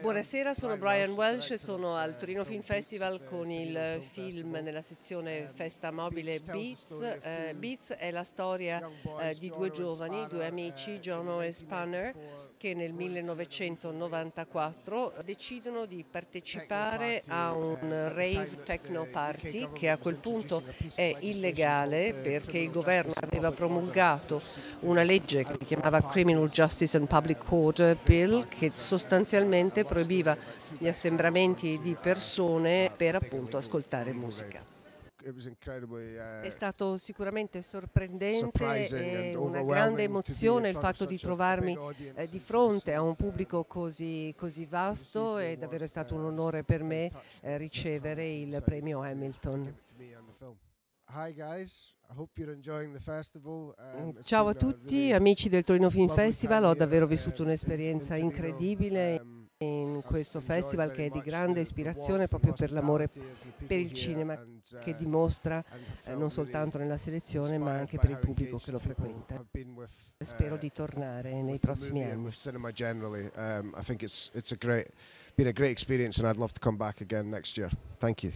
Buonasera, sono Brian Welsh e sono al Torino Film Festival con il film nella sezione Festa Mobile Beats. Eh, Beats è la storia eh, di due giovani, due amici, Jono e Spanner, che nel 1994 decidono di partecipare a un rave techno party che a quel punto è illegale perché il governo aveva promulgato una legge che si chiamava Criminal Justice and Public Order Bill che sostanzialmente proibiva gli assembramenti di persone per appunto ascoltare musica. È stato sicuramente sorprendente e una grande emozione il fatto di trovarmi eh, di fronte a un pubblico così, così, vasto. e davvero è stato un onore per me eh, ricevere il premio Hamilton. Ciao a tutti, amici del Torino Film Festival, ho davvero vissuto un'esperienza incredibile questo festival che è di grande ispirazione proprio per l'amore per il cinema che dimostra eh, non soltanto nella selezione ma anche per il pubblico che lo frequenta. Spero di tornare nei prossimi anni. been a great experience and I'd love to come back again next year. Thank you.